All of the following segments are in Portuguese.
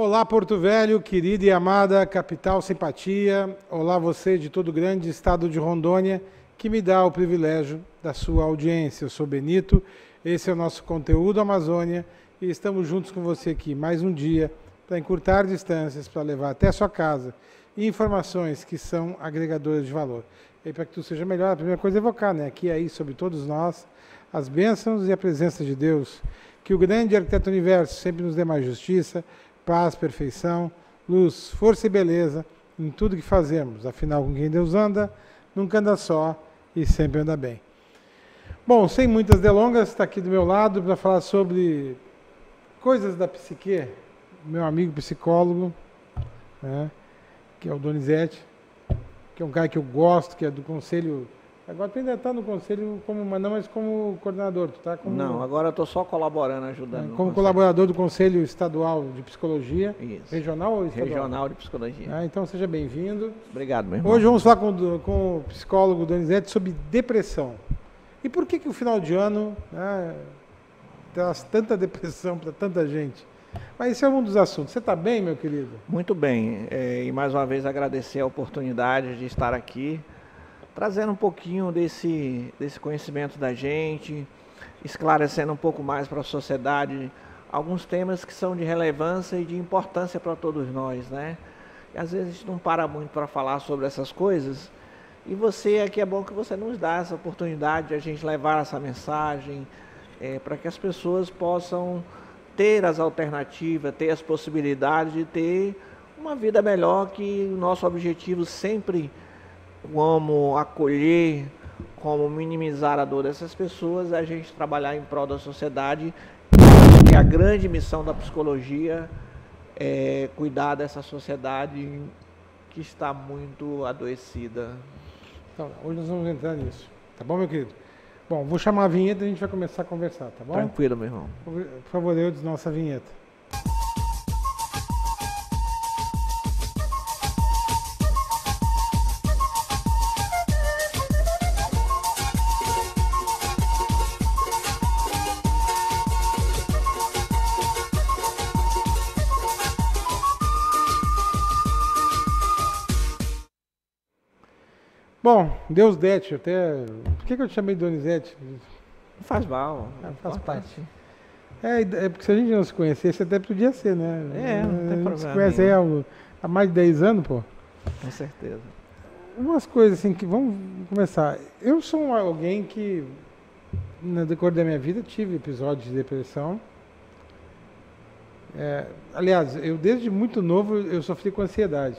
Olá, Porto Velho, querida e amada capital simpatia. Olá, você de todo o grande estado de Rondônia, que me dá o privilégio da sua audiência. Eu sou Benito, esse é o nosso conteúdo Amazônia e estamos juntos com você aqui mais um dia para encurtar distâncias, para levar até a sua casa informações que são agregadoras de valor. E para que tudo seja melhor, a primeira coisa é evocar, né? Aqui aí sobre todos nós as bênçãos e a presença de Deus. Que o grande arquiteto universo sempre nos dê mais justiça, paz, perfeição, luz, força e beleza em tudo que fazemos. Afinal, com quem Deus anda, nunca anda só e sempre anda bem. Bom, sem muitas delongas, está aqui do meu lado para falar sobre coisas da psique, meu amigo psicólogo, né, que é o Donizete, que é um cara que eu gosto, que é do conselho Agora tu ainda está no conselho como, mas não, mas como coordenador, tu tá como... Não, agora eu estou só colaborando, ajudando. Como colaborador do Conselho Estadual de Psicologia. Isso. Regional ou estadual? Regional de Psicologia. Ah, então seja bem-vindo. Obrigado, meu irmão. Hoje vamos falar com, com o psicólogo Donizete sobre depressão. E por que que o final de ano né, traz tanta depressão para tanta gente? Mas esse é um dos assuntos. Você está bem, meu querido? Muito bem. É, e mais uma vez agradecer a oportunidade de estar aqui trazendo um pouquinho desse, desse conhecimento da gente, esclarecendo um pouco mais para a sociedade alguns temas que são de relevância e de importância para todos nós, né? E às vezes a gente não para muito para falar sobre essas coisas. E você aqui é bom que você nos dá essa oportunidade de a gente levar essa mensagem é, para que as pessoas possam ter as alternativas, ter as possibilidades de ter uma vida melhor que o nosso objetivo sempre como acolher, como minimizar a dor dessas pessoas, a gente trabalhar em prol da sociedade. E a grande missão da psicologia é cuidar dessa sociedade que está muito adoecida. Então, hoje nós vamos entrar nisso. Tá bom, meu querido? Bom, vou chamar a vinheta e a gente vai começar a conversar, tá bom? Tranquilo, meu irmão. Por favor, eu nossa vinheta. Bom, Deus Dete, até. Por que, que eu te chamei de Donizete? Faz mal. É, faz parte. É, é, porque se a gente não se conhecesse, até podia ser, né? É, não tem problema. A gente se conhece há, há mais de 10 anos, pô. Com certeza. Umas coisas assim que. Vamos começar. Eu sou alguém que, no decorrer da minha vida, tive episódios de depressão. É, aliás, eu desde muito novo eu sofri com ansiedade.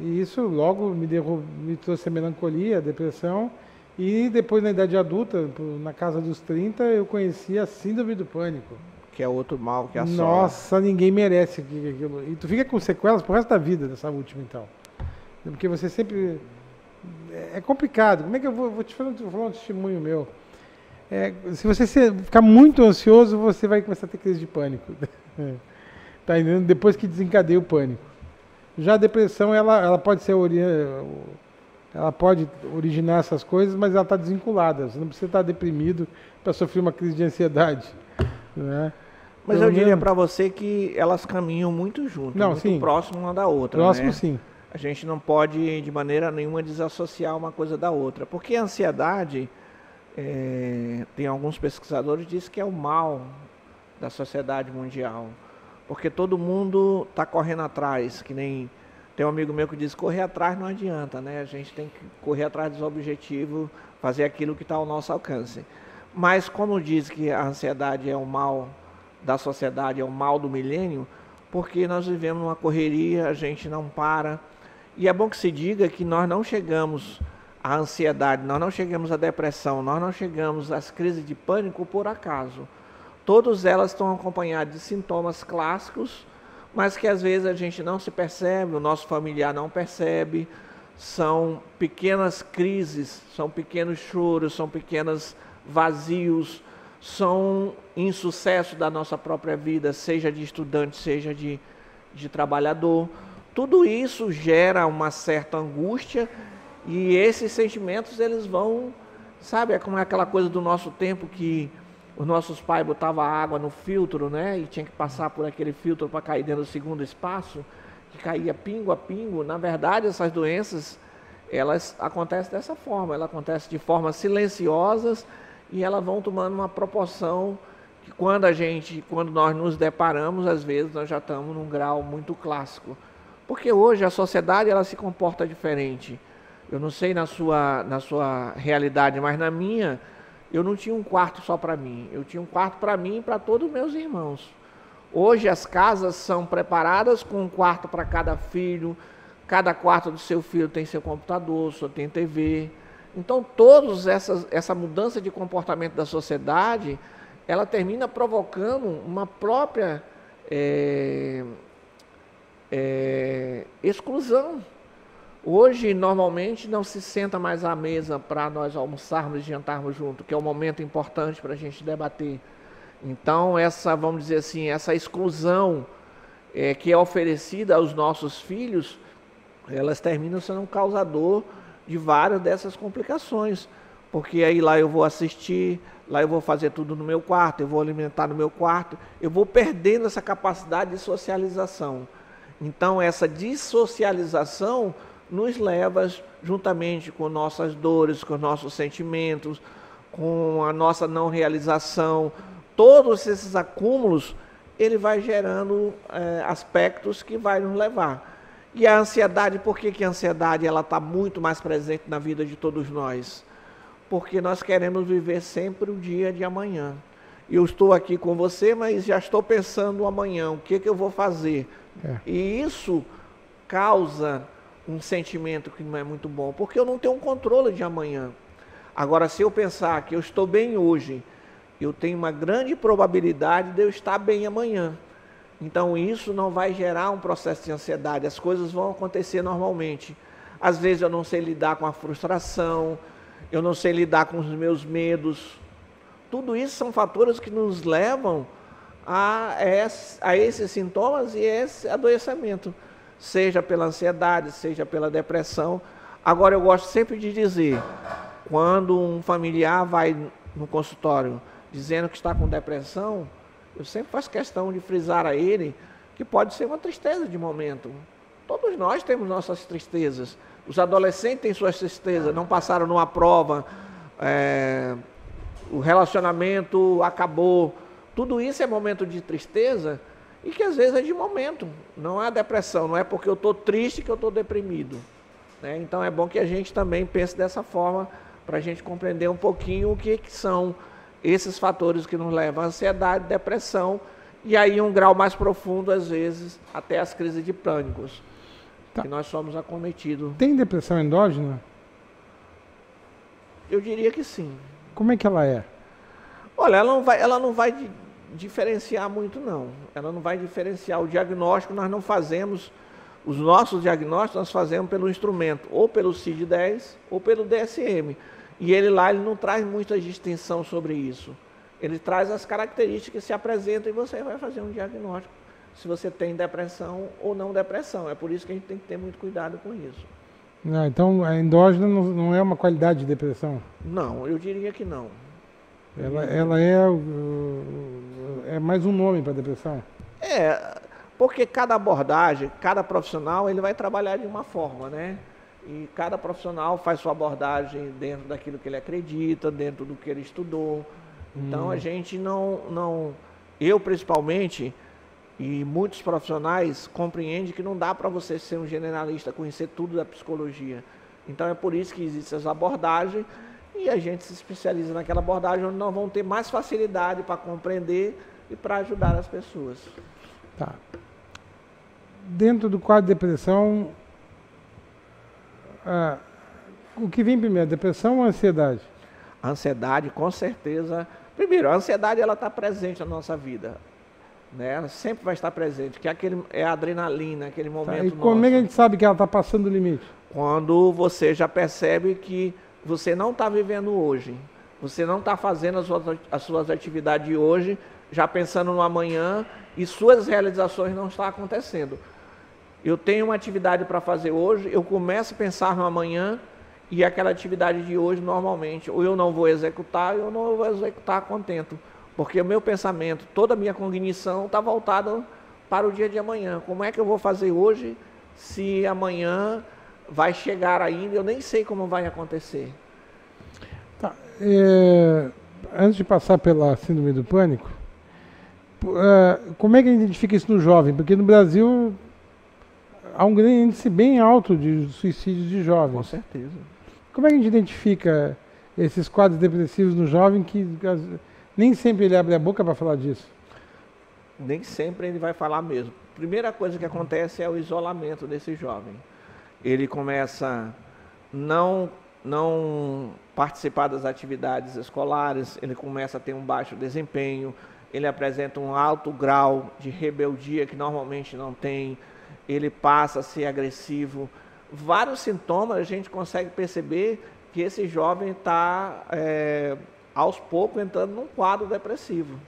E isso logo me, me trouxe a melancolia, a depressão. E depois, na idade adulta, na casa dos 30, eu conheci a síndrome do pânico. Que é outro mal que assola. Nossa, ninguém merece aquilo. E tu fica com sequelas pro resto da vida dessa última, então. Porque você sempre... É complicado. Como é que eu vou... Vou te falar, vou falar um testemunho meu. É, se você ficar muito ansioso, você vai começar a ter crise de pânico. tá entendendo? Depois que desencadeia o pânico. Já a depressão, ela, ela pode ser ela pode originar essas coisas, mas ela está desvinculada. Você não precisa estar deprimido para sofrer uma crise de ansiedade. Né? Mas Pelo eu diria para você que elas caminham muito juntas, não, muito sim. próximo uma da outra. Próximo, né? sim. A gente não pode, de maneira nenhuma, desassociar uma coisa da outra. Porque a ansiedade, é, tem alguns pesquisadores que dizem que é o mal da sociedade mundial porque todo mundo está correndo atrás, que nem tem um amigo meu que diz, correr atrás não adianta, né? A gente tem que correr atrás dos objetivos, fazer aquilo que está ao nosso alcance. Mas como diz que a ansiedade é o mal da sociedade, é o mal do milênio, porque nós vivemos numa correria, a gente não para. E é bom que se diga que nós não chegamos à ansiedade, nós não chegamos à depressão, nós não chegamos às crises de pânico por acaso. Todas elas estão acompanhadas de sintomas clássicos, mas que às vezes a gente não se percebe, o nosso familiar não percebe. São pequenas crises, são pequenos choros, são pequenos vazios, são insucesso da nossa própria vida, seja de estudante, seja de, de trabalhador. Tudo isso gera uma certa angústia e esses sentimentos eles vão, sabe, é como aquela coisa do nosso tempo que os nossos pais botavam água no filtro, né? E tinha que passar por aquele filtro para cair dentro do segundo espaço, que caía pingo a pingo. Na verdade, essas doenças, elas acontecem dessa forma, elas acontecem de forma silenciosas e elas vão tomando uma proporção que quando a gente, quando nós nos deparamos, às vezes nós já estamos num grau muito clássico. Porque hoje a sociedade ela se comporta diferente. Eu não sei na sua, na sua realidade, mas na minha, eu não tinha um quarto só para mim. Eu tinha um quarto para mim e para todos os meus irmãos. Hoje as casas são preparadas com um quarto para cada filho. Cada quarto do seu filho tem seu computador, só tem TV. Então, toda essa mudança de comportamento da sociedade, ela termina provocando uma própria é, é, exclusão. Hoje, normalmente, não se senta mais à mesa para nós almoçarmos e jantarmos junto, que é um momento importante para a gente debater. Então, essa, vamos dizer assim, essa exclusão é, que é oferecida aos nossos filhos, elas terminam sendo um causador de várias dessas complicações. Porque aí lá eu vou assistir, lá eu vou fazer tudo no meu quarto, eu vou alimentar no meu quarto, eu vou perdendo essa capacidade de socialização. Então, essa dissocialização nos leva, juntamente com nossas dores, com nossos sentimentos, com a nossa não realização, todos esses acúmulos, ele vai gerando é, aspectos que vai nos levar. E a ansiedade, por que, que a ansiedade ela está muito mais presente na vida de todos nós? Porque nós queremos viver sempre o dia de amanhã. Eu estou aqui com você, mas já estou pensando amanhã, o que, que eu vou fazer? É. E isso causa um sentimento que não é muito bom, porque eu não tenho um controle de amanhã. Agora, se eu pensar que eu estou bem hoje, eu tenho uma grande probabilidade de eu estar bem amanhã. Então, isso não vai gerar um processo de ansiedade, as coisas vão acontecer normalmente. Às vezes, eu não sei lidar com a frustração, eu não sei lidar com os meus medos. Tudo isso são fatores que nos levam a, a esses sintomas e esse adoecimento seja pela ansiedade, seja pela depressão. Agora, eu gosto sempre de dizer, quando um familiar vai no consultório dizendo que está com depressão, eu sempre faço questão de frisar a ele que pode ser uma tristeza de momento. Todos nós temos nossas tristezas. Os adolescentes têm suas tristezas, não passaram numa prova, é, o relacionamento acabou. Tudo isso é momento de tristeza e que às vezes é de momento, não é depressão, não é porque eu estou triste que eu estou deprimido. Né? Então é bom que a gente também pense dessa forma para a gente compreender um pouquinho o que, que são esses fatores que nos levam à ansiedade, depressão e aí um grau mais profundo, às vezes, até as crises de pânicos, tá. que nós somos acometidos. Tem depressão endógena? Eu diria que sim. Como é que ela é? Olha, ela não vai, ela não vai diferenciar muito não. Ela não vai diferenciar o diagnóstico, nós não fazemos os nossos diagnósticos nós fazemos pelo instrumento, ou pelo CID-10 ou pelo DSM. E ele lá ele não traz muita distinção sobre isso. Ele traz as características que se apresentam e você vai fazer um diagnóstico se você tem depressão ou não depressão. É por isso que a gente tem que ter muito cuidado com isso. Ah, então a endógena não é uma qualidade de depressão? Não, eu diria que não. Ela, ela é, é mais um nome para depressão? É, porque cada abordagem, cada profissional, ele vai trabalhar de uma forma, né? E cada profissional faz sua abordagem dentro daquilo que ele acredita, dentro do que ele estudou. Então hum. a gente não, não, eu principalmente, e muitos profissionais compreendem que não dá para você ser um generalista, conhecer tudo da psicologia. Então é por isso que existem as abordagens e a gente se especializa naquela abordagem onde nós vamos ter mais facilidade para compreender e para ajudar as pessoas. Tá. Dentro do quadro de depressão, ah, o que vem primeiro, depressão ou ansiedade? A ansiedade, com certeza. Primeiro, a ansiedade ela está presente na nossa vida. Né? Ela sempre vai estar presente, que é, aquele, é a adrenalina, aquele momento. Tá. E como nosso. é que a gente sabe que ela está passando o limite? Quando você já percebe que você não está vivendo hoje. Você não está fazendo as suas, as suas atividades de hoje, já pensando no amanhã, e suas realizações não estão acontecendo. Eu tenho uma atividade para fazer hoje, eu começo a pensar no amanhã, e aquela atividade de hoje, normalmente, ou eu não vou executar, ou eu não vou executar contento. Porque o meu pensamento, toda a minha cognição está voltada para o dia de amanhã. Como é que eu vou fazer hoje se amanhã vai chegar ainda? Eu nem sei como vai acontecer. Tá. É, antes de passar pela síndrome do pânico, é, como é que a gente identifica isso no jovem? Porque no Brasil há um grande índice bem alto de suicídios de jovens. Com certeza. Como é que a gente identifica esses quadros depressivos no jovem que nem sempre ele abre a boca para falar disso? Nem sempre ele vai falar mesmo. Primeira coisa que acontece é o isolamento desse jovem. Ele começa não não participar das atividades escolares, ele começa a ter um baixo desempenho, ele apresenta um alto grau de rebeldia que normalmente não tem, ele passa a ser agressivo. Vários sintomas a gente consegue perceber que esse jovem está, é, aos poucos, entrando num quadro depressivo.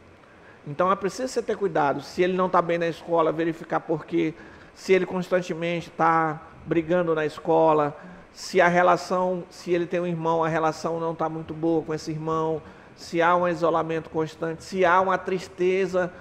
Então é preciso você ter cuidado. Se ele não está bem na escola, verificar por quê. Se ele constantemente está brigando na escola, se a relação, se ele tem um irmão, a relação não está muito boa com esse irmão, se há um isolamento constante, se há uma tristeza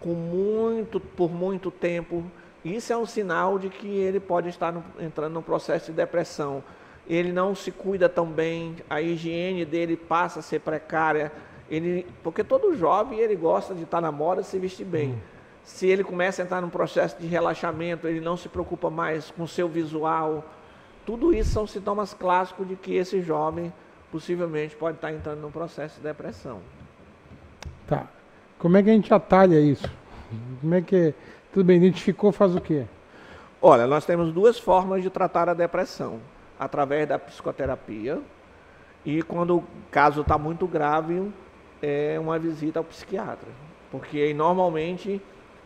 com muito, por muito tempo, isso é um sinal de que ele pode estar no, entrando num processo de depressão. Ele não se cuida tão bem, a higiene dele passa a ser precária, ele, porque todo jovem ele gosta de estar na moda e se vestir bem. Hum. Se ele começa a entrar num processo de relaxamento, ele não se preocupa mais com o seu visual, tudo isso são sintomas clássicos de que esse jovem possivelmente pode estar entrando num processo de depressão. Tá. Como é que a gente atalha isso? Como é que. Tudo bem, identificou, faz o quê? Olha, nós temos duas formas de tratar a depressão: através da psicoterapia e, quando o caso está muito grave, é uma visita ao psiquiatra. Porque normalmente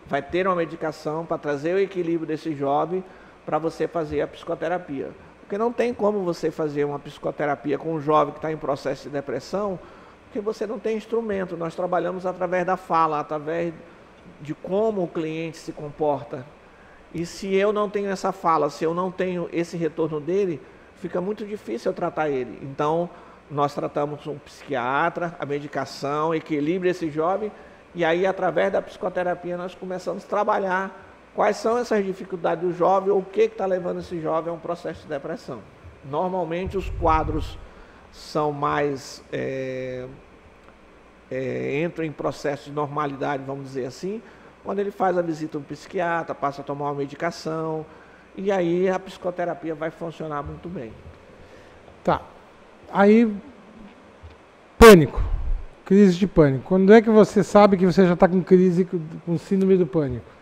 vai ter uma medicação para trazer o equilíbrio desse jovem para você fazer a psicoterapia. Porque não tem como você fazer uma psicoterapia com um jovem que está em processo de depressão, porque você não tem instrumento. Nós trabalhamos através da fala, através de como o cliente se comporta. E se eu não tenho essa fala, se eu não tenho esse retorno dele, fica muito difícil eu tratar ele. Então, nós tratamos um psiquiatra, a medicação, equilíbrio esse jovem, e aí, através da psicoterapia, nós começamos a trabalhar Quais são essas dificuldades do jovem ou o que está levando esse jovem a um processo de depressão? Normalmente os quadros são mais. É, é, entram em processo de normalidade, vamos dizer assim, quando ele faz a visita ao psiquiatra, passa a tomar uma medicação, e aí a psicoterapia vai funcionar muito bem. Tá. Aí, pânico. Crise de pânico. Quando é que você sabe que você já está com crise, com síndrome do pânico?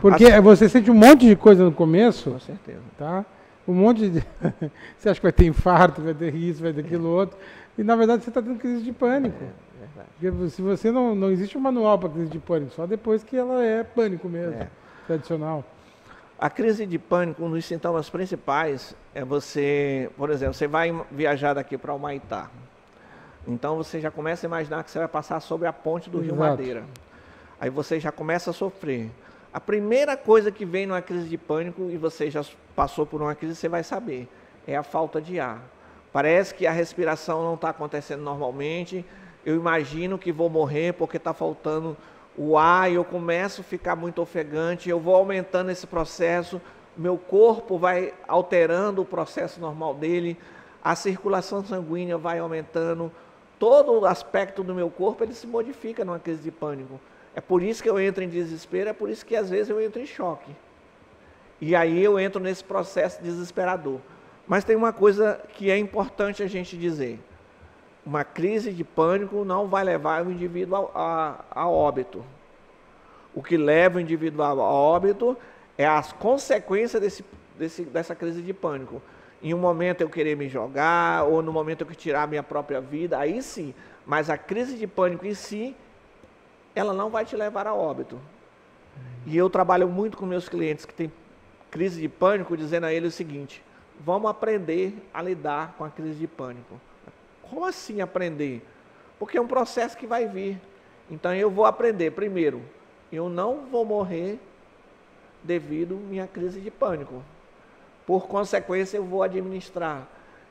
Porque assim, você sente um monte de coisa no começo. Com certeza. Tá? Um monte de. você acha que vai ter infarto, vai ter isso, vai ter aquilo outro. E na verdade você está tendo crise de pânico. É, Porque se você não. Não existe um manual para crise de pânico, só depois que ela é pânico mesmo, é. tradicional. A crise de pânico, um dos sintomas principais é você, por exemplo, você vai viajar daqui para o Maitá. Então você já começa a imaginar que você vai passar sobre a ponte do Exato. Rio Madeira. Aí você já começa a sofrer. A primeira coisa que vem numa crise de pânico, e você já passou por uma crise, você vai saber, é a falta de ar. Parece que a respiração não está acontecendo normalmente. Eu imagino que vou morrer porque está faltando o ar e eu começo a ficar muito ofegante. Eu vou aumentando esse processo, meu corpo vai alterando o processo normal dele, a circulação sanguínea vai aumentando, todo o aspecto do meu corpo ele se modifica numa crise de pânico. É por isso que eu entro em desespero, é por isso que às vezes eu entro em choque. E aí eu entro nesse processo desesperador. Mas tem uma coisa que é importante a gente dizer. Uma crise de pânico não vai levar o indivíduo a, a, a óbito. O que leva o indivíduo a óbito é as consequências desse, desse, dessa crise de pânico. Em um momento eu querer me jogar, ou no momento eu tirar a minha própria vida, aí sim. Mas a crise de pânico em si ela não vai te levar a óbito. E eu trabalho muito com meus clientes que têm crise de pânico, dizendo a eles o seguinte: vamos aprender a lidar com a crise de pânico. Como assim aprender? Porque é um processo que vai vir. Então eu vou aprender primeiro, eu não vou morrer devido à minha crise de pânico. Por consequência, eu vou administrar.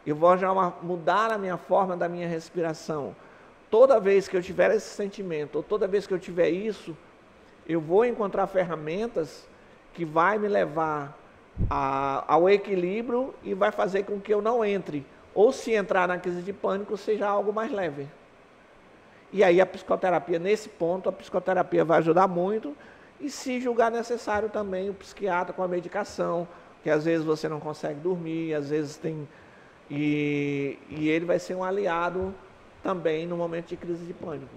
Eu vou já mudar a minha forma da minha respiração toda vez que eu tiver esse sentimento, ou toda vez que eu tiver isso, eu vou encontrar ferramentas que vai me levar a, ao equilíbrio e vai fazer com que eu não entre. Ou se entrar na crise de pânico, seja algo mais leve. E aí a psicoterapia, nesse ponto, a psicoterapia vai ajudar muito. E se julgar necessário também, o psiquiatra com a medicação, que às vezes você não consegue dormir, às vezes tem. E, e ele vai ser um aliado também no momento de crise de pânico.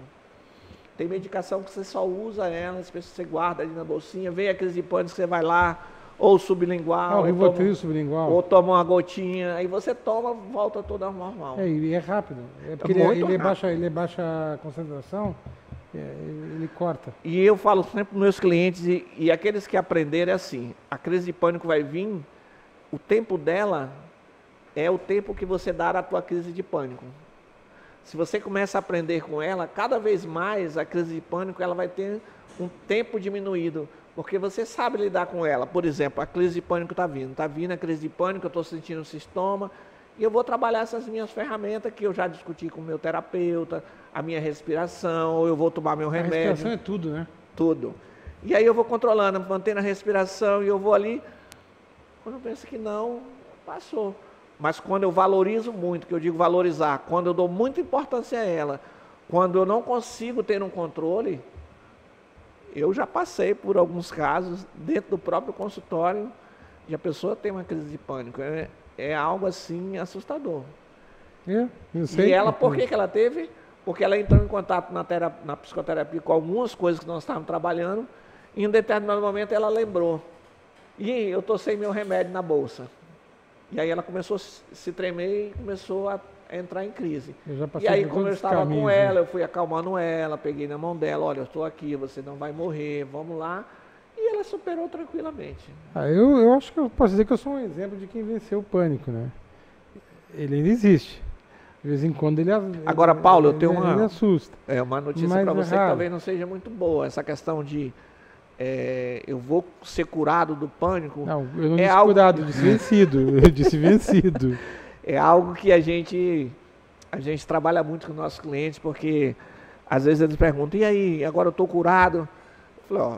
Tem medicação que você só usa ela, você guarda ali na bolsinha, vem a crise de pânico, você vai lá, ou sublingual, Ah, ou, Rivotril toma, sublingual. ou toma uma gotinha, aí você toma, volta tudo ao normal. É, e é rápido. É porque É ele, ele, rápido. baixa, ele baixa concentração, é, ele corta. E eu falo sempre para meus clientes, e, e aqueles que aprenderem é assim, a crise de pânico vai vir, o tempo dela é o tempo que você dá à tua crise de pânico. Se você começa a aprender com ela, cada vez mais a crise de pânico ela vai ter um tempo diminuído, porque você sabe lidar com ela. Por exemplo, a crise de pânico está vindo, está vindo a crise de pânico, eu estou sentindo um sintoma, e eu vou trabalhar essas minhas ferramentas que eu já discuti com o meu terapeuta, a minha respiração, eu vou tomar meu A remédio respiração é tudo, né? tudo. E aí eu vou controlando, mantendo a respiração e eu vou ali. Quando eu penso que não, passou. Mas quando eu valorizo muito, que eu digo valorizar, quando eu dou muita importância a ela, quando eu não consigo ter um controle, eu já passei por alguns casos dentro do próprio consultório e a pessoa tem uma crise de pânico. É, é algo assim assustador. É. E ela, por que, que ela teve? Porque ela entrou em contato na, tera- na psicoterapia com algumas coisas que nós estávamos trabalhando, e em um determinado momento ela lembrou. E eu estou sem meu remédio na bolsa. E aí ela começou a se tremer e começou a entrar em crise. Eu E aí, como eu estava com caminhos, né? ela, eu fui acalmando ela, peguei na mão dela, olha, eu estou aqui, você não vai morrer, vamos lá. E ela superou tranquilamente. Ah, eu, eu acho que eu posso dizer que eu sou um exemplo de quem venceu o pânico, né? Ele ainda existe. De vez em quando ele. Agora, ele- Paulo, eu ele- tenho uma- Ele assusta. É uma notícia para é você que talvez não seja muito boa. Essa questão de é, eu vou ser curado do pânico Não, eu não É disse algo- curado, eu disse vencido. Eu disse vencido. é algo que a gente a gente trabalha muito com nossos clientes porque às vezes eles perguntam e aí agora eu estou curado eu ó,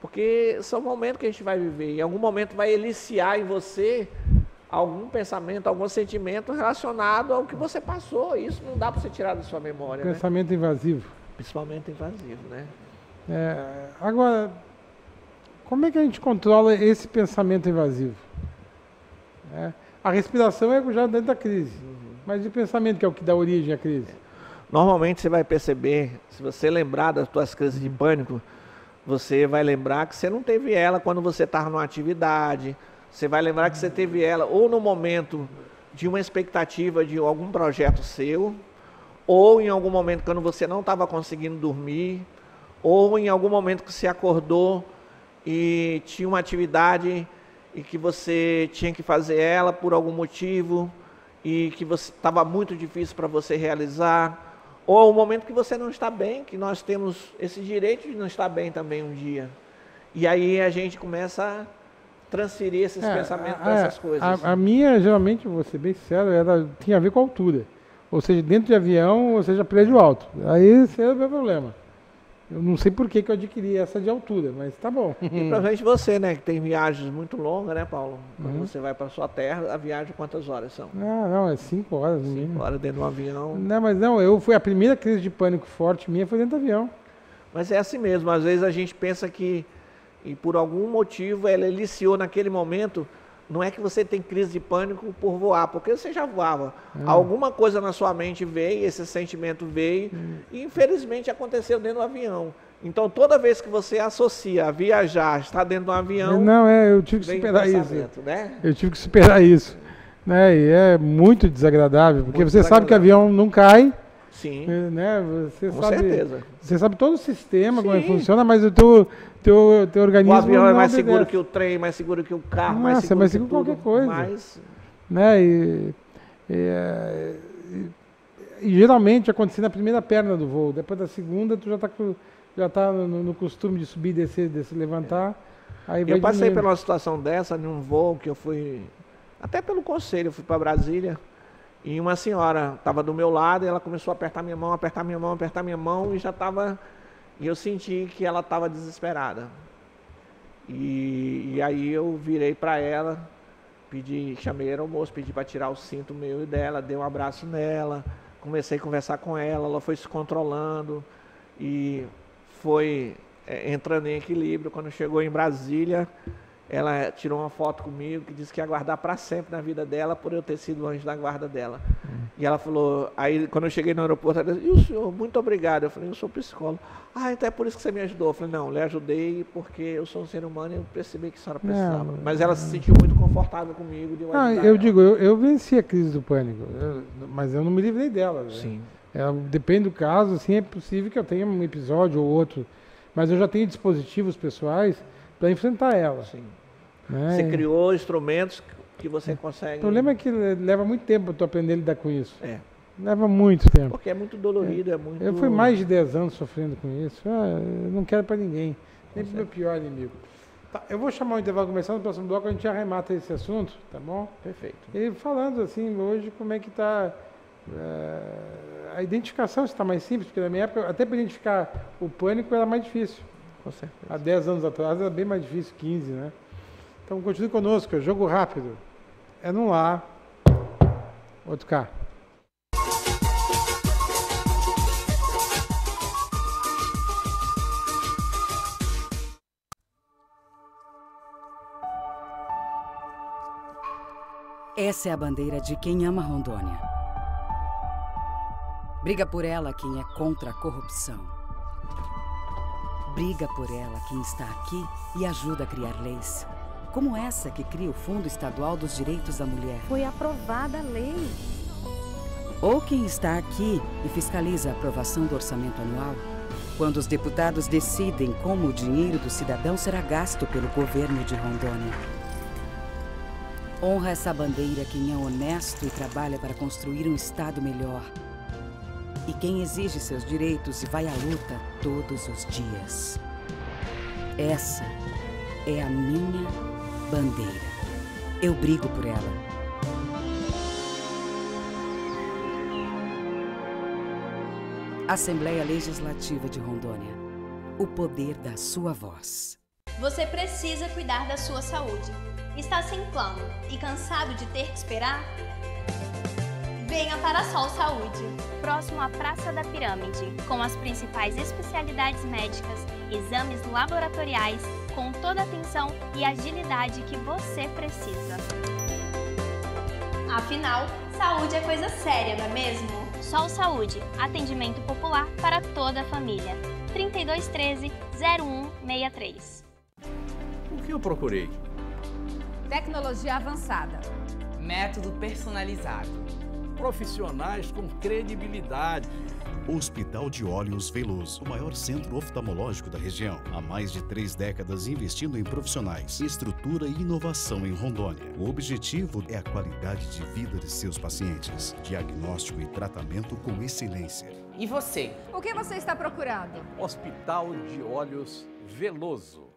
porque são momentos que a gente vai viver em algum momento vai eliciar em você algum pensamento algum sentimento relacionado ao que você passou isso não dá para você tirar da sua memória né? Pensamento invasivo. principalmente invasivo né É, agora, como é que a gente controla esse pensamento invasivo? É, a respiração é já dentro da crise. Mas e o pensamento que é o que dá origem à crise? Normalmente você vai perceber, se você lembrar das suas crises de pânico, você vai lembrar que você não teve ela quando você estava numa atividade, você vai lembrar que você teve ela ou no momento de uma expectativa de algum projeto seu, ou em algum momento quando você não estava conseguindo dormir, ou em algum momento que você acordou e tinha uma atividade e que você tinha que fazer ela por algum motivo e que você estava muito difícil para você realizar, ou o momento que você não está bem, que nós temos esse direito de não estar bem também um dia. E aí a gente começa a transferir esses É, pensamentos para essas coisas. A, a minha, geralmente, vou ser bem sincero, era, tinha a ver com a altura. Ou seja, dentro de avião, ou seja, prédio alto. Aí esse era o meu problema. Eu não sei por que, que eu adquiri essa de altura, mas tá bom. E principalmente você, né, que tem viagens muito longas, né, Paulo? Quando Uhum. você vai para sua terra, a viagem quantas horas são? Não, não, é cinco horas. Cinco horas dentro de um avião. Não, mas não, eu fui a primeira crise de pânico forte minha foi dentro do avião. Mas é assim mesmo, às vezes a gente pensa que, e por algum motivo, ela eliciou naquele momento, não é que você tem crise de pânico por voar, porque você já voava. Alguma coisa na sua mente veio, esse sentimento veio, e infelizmente aconteceu dentro do avião. Então, toda vez que você associa a viajar, estar dentro de um avião, não, é, eu tive que superar isso. né? Eu tive que superar isso. Né? E é muito desagradável, porque Muito você sabe que o desagradável. avião não cai, Sim, né? Você com sabe, certeza. Você sabe todo o sistema, como é que Sim. funciona, mas o teu, teu, teu O organismo avião é mais seguro obedece, que o trem, mais seguro que o carro, mais Nossa, seguro mais que seguro que tudo, qualquer coisa. Mas né? E, e, é, e- e geralmente acontece na primeira perna do voo, depois da segunda tu já está já tá no, no costume de subir, descer, descer, levantar. Aí vai Eu passei diminuindo. por uma situação dessa num voo que eu fui, até pelo conselho, eu fui para Brasília E uma senhora estava do meu lado e ela começou a apertar minha mão, apertar minha mão, apertar minha mão e já estava. E eu senti que ela estava desesperada. E, e, aí eu virei para ela, pedi, chamei a moço, pedi para tirar o cinto meu e dela, dei um abraço nela, comecei a conversar com ela, ela foi se controlando e foi é, entrando em equilíbrio. Quando chegou em Brasília, ela tirou uma foto comigo que disse que ia guardar para sempre na vida dela por eu ter sido anjo da guarda dela. E ela falou, aí quando eu cheguei no aeroporto, ela disse, e o senhor, muito obrigado. Eu falei, eu sou psicólogo. Ah, então é por isso que você me ajudou. Eu falei, não, lhe ajudei porque eu sou um ser humano e eu percebi que a senhora precisava. Não, mas ela se sentiu muito confortável comigo de eu ah, Eu digo, eu, eu, venci a crise do pânico, eu, mas eu não me livrei dela. Né? Sim. É, depende do caso, assim, é possível que eu tenha um episódio ou outro, mas eu já tenho dispositivos pessoais para enfrentar ela. Sim. Né? Você criou instrumentos que você consegue. O problema é que leva muito tempo para tu aprender a lidar com isso. É. Leva muito tempo. Porque é muito dolorido, é, é muito. Eu fui mais de 10 anos sofrendo com isso. Ah, eu não quero para ninguém. Nem para o meu pior inimigo. Tá, eu vou chamar o intervalo começar no próximo bloco, a gente arremata esse assunto, tá bom? Perfeito. E falando assim, hoje, como é que está é, a identificação está mais simples, porque na minha época, até para identificar o pânico era mais difícil. Com certeza. Há 10 anos atrás era bem mais difícil, 15, né? Então continue conosco, é jogo rápido. É num lá, outro cá. Essa é a bandeira de quem ama Rondônia. Briga por ela quem é contra a corrupção. Briga por ela quem está aqui e ajuda a criar leis como essa que cria o Fundo Estadual dos Direitos da Mulher. Foi aprovada a lei. Ou quem está aqui e fiscaliza a aprovação do orçamento anual, quando os deputados decidem como o dinheiro do cidadão será gasto pelo governo de Rondônia. Honra essa bandeira quem é honesto e trabalha para construir um Estado melhor. E quem exige seus direitos e vai à luta todos os dias. Essa é a minha bandeira. Eu brigo por ela. Assembleia Legislativa de Rondônia. O poder da sua voz. Você precisa cuidar da sua saúde. Está sem plano e cansado de ter que esperar? Venha para a Sol Saúde, próximo à Praça da Pirâmide, com as principais especialidades médicas, exames laboratoriais, com toda a atenção e agilidade que você precisa. Afinal, saúde é coisa séria, não é mesmo? Sol Saúde, atendimento popular para toda a família. 3213 0163. O que eu procurei? Tecnologia avançada. Método personalizado profissionais com credibilidade. Hospital de Olhos Veloso, o maior centro oftalmológico da região. Há mais de três décadas investindo em profissionais, estrutura e inovação em Rondônia. O objetivo é a qualidade de vida de seus pacientes. Diagnóstico e tratamento com excelência. E você? O que você está procurando? Hospital de Olhos Veloso.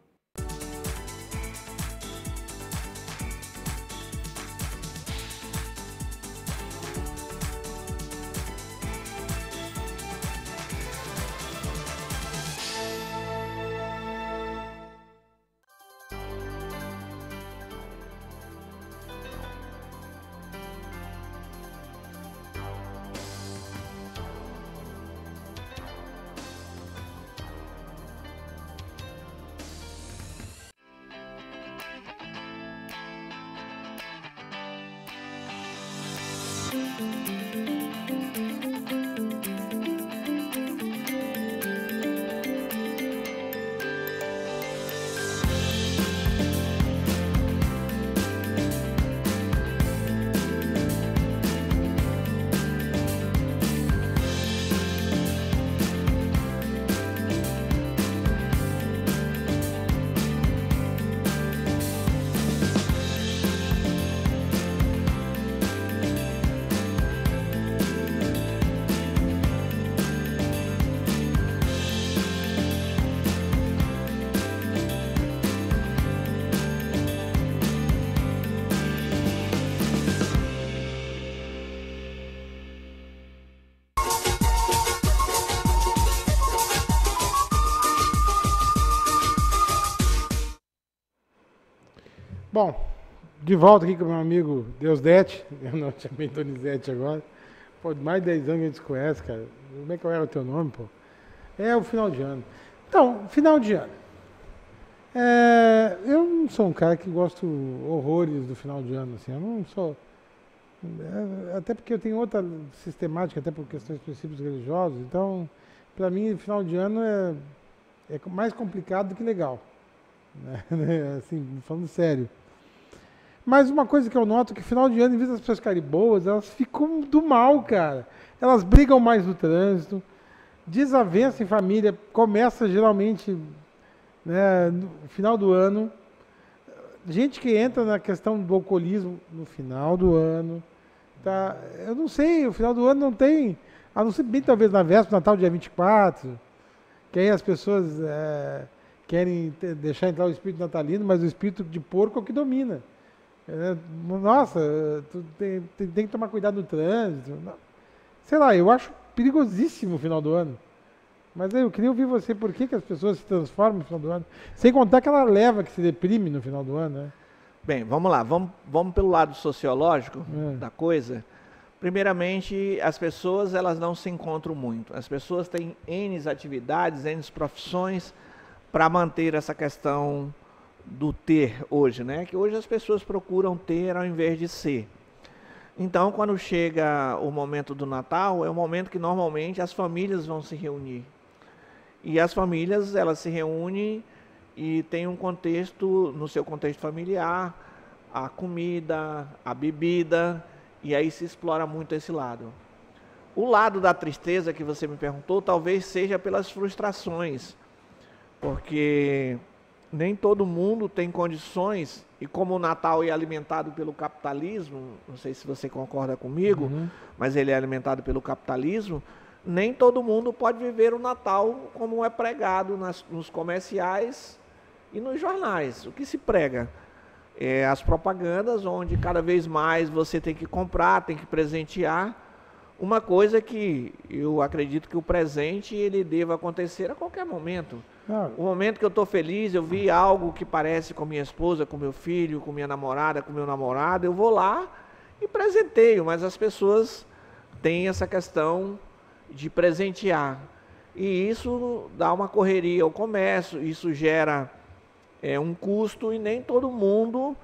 De volta aqui com meu amigo Deusdete. Eu não chamei Donizete agora. Pô, mais de 10 anos a gente se conhece, cara. Como é que era o teu nome, pô? É o final de ano. Então, final de ano. É, eu não sou um cara que gosto horrores do final de ano, assim. Eu não sou. é, até porque eu tenho outra sistemática, até por questões de princípios religiosos. Então, para mim, final de ano é, é mais complicado do que legal. Né? Assim, falando sério. Mas uma coisa que eu noto é que final de ano, em vez das pessoas ficarem boas, elas ficam do mal, cara. Elas brigam mais no trânsito. Desavença em família começa geralmente né, no final do ano. Gente que entra na questão do alcoolismo no final do ano. Tá? Eu não sei, o final do ano não tem. A não ser bem talvez na véspera, Natal, dia 24, que aí as pessoas é, querem deixar entrar o espírito natalino, mas o espírito de porco é o que domina. É, nossa, tu tem, tem- tem que tomar cuidado no trânsito. Sei lá, eu acho perigosíssimo o final do ano. Mas eu queria ouvir você, por que, que as pessoas se transformam no final do ano? Sem contar aquela leva que se deprime no final do ano, né? Bem, vamos lá, vamos, vamos pelo lado sociológico É. da coisa. Primeiramente, as pessoas elas não se encontram muito. As pessoas têm N atividades, N profissões para manter essa questão do ter hoje, né? Que hoje as pessoas procuram ter ao invés de ser. Então, quando chega o momento do Natal, é o momento que normalmente as famílias vão se reunir. E as famílias, elas se reúnem e tem um contexto, no seu contexto familiar, a comida, a bebida, e aí se explora muito esse lado. O lado da tristeza que você me perguntou, talvez seja pelas frustrações, porque nem todo mundo tem condições, e como o Natal é alimentado pelo capitalismo, não sei se você concorda comigo, Uhum. mas ele é alimentado pelo capitalismo, nem todo mundo pode viver o Natal como é pregado nas- nos comerciais e nos jornais. O que se prega? É as propagandas, onde cada vez mais você tem que comprar, tem que presentear. Uma coisa que eu acredito que o presente ele deva acontecer a qualquer momento. Ah, O momento que eu estou feliz, eu vi algo que parece com minha esposa, com meu filho, com minha namorada, com meu namorado, eu vou lá e presenteio, mas as pessoas têm essa questão de presentear. E isso dá uma correria ao comércio, isso gera é, um custo e nem todo mundo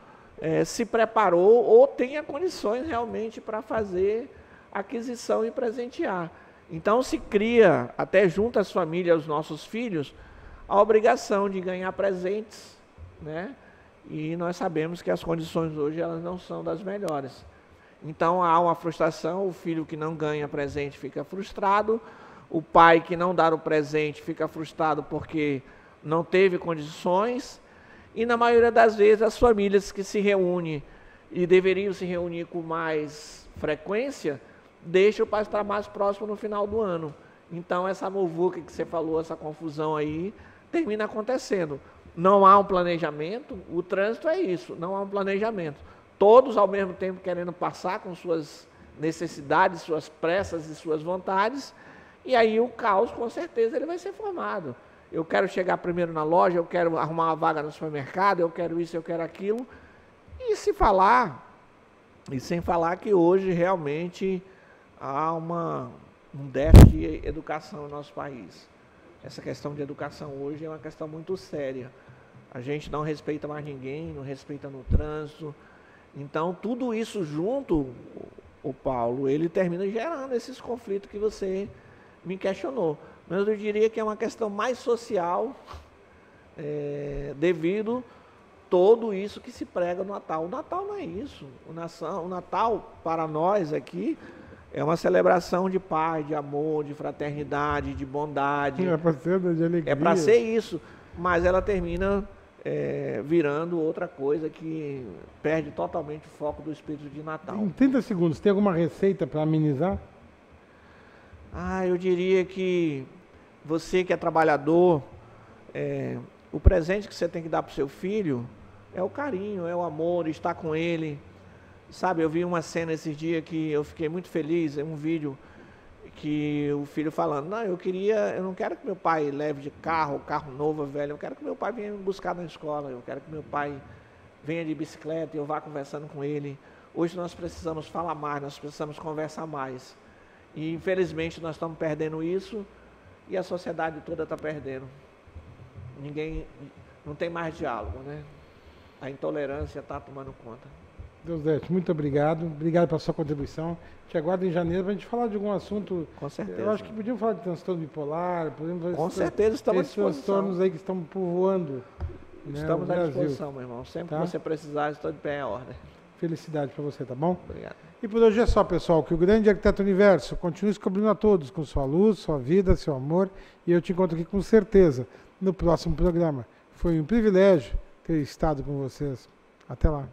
é, se preparou ou tenha condições realmente para fazer aquisição e presentear. Então se cria, até junto às famílias, aos nossos filhos, a obrigação de ganhar presentes, né? E nós sabemos que as condições hoje elas não são das melhores. Então há uma frustração, o filho que não ganha presente fica frustrado, o pai que não dá o presente fica frustrado porque não teve condições, e na maioria das vezes as famílias que se reúnem e deveriam se reunir com mais frequência, deixam para estar mais próximo no final do ano. Então essa muvuca que você falou, essa confusão aí, termina acontecendo. Não há um planejamento, o trânsito é isso, não há um planejamento. Todos ao mesmo tempo querendo passar com suas necessidades, suas pressas e suas vontades, e aí o caos com certeza ele vai ser formado. Eu quero chegar primeiro na loja, eu quero arrumar uma vaga no supermercado, eu quero isso, eu quero aquilo. E se falar, e sem falar que hoje realmente há uma, um déficit de educação no nosso país. Essa questão de educação hoje é uma questão muito séria. A gente não respeita mais ninguém, não respeita no trânsito. Então, tudo isso junto, o- Paulo, ele termina gerando esses conflitos que você me questionou. Mas eu diria que é uma questão mais social, é, devido todo isso que se prega no Natal. O Natal não é isso. O, o Natal, para nós aqui, é uma celebração de paz, de amor, de fraternidade, de bondade. É para ser de alegria. É para ser isso, mas ela termina é, virando outra coisa que perde totalmente o foco do espírito de Natal. Em 30 segundos, tem alguma receita para amenizar? Ah, eu diria que você que é trabalhador, é, o presente que você tem que dar para o seu filho é o carinho, é o amor, estar com ele. Sabe, eu vi uma cena esses dias que eu fiquei muito feliz, é um vídeo que o filho falando, não, eu queria, eu não quero que meu pai leve de carro, carro novo, velho, eu quero que meu pai venha me buscar na escola, eu quero que meu pai venha de bicicleta e eu vá conversando com ele. Hoje nós precisamos falar mais, nós precisamos conversar mais. E infelizmente nós estamos perdendo isso e a sociedade toda está perdendo. Ninguém, não tem mais diálogo, né? A intolerância está tomando conta. Deusdete, muito obrigado. Obrigado pela sua contribuição. Te aguardo em janeiro para a gente falar de algum assunto. Com certeza. Eu acho que podíamos falar de transtorno bipolar, falar Com certeza, estamos esses transtornos aí que estão povoando né, Estamos à Brasil. disposição, meu irmão. Sempre Tá? que você precisar, estou de pé em ordem. Felicidade para você, tá bom? Obrigado. E por hoje é só, pessoal. Que o grande arquiteto universo continue descobrindo a todos com sua luz, sua vida, seu amor. E eu te encontro aqui com certeza no próximo programa. Foi um privilégio ter estado com vocês. Até lá.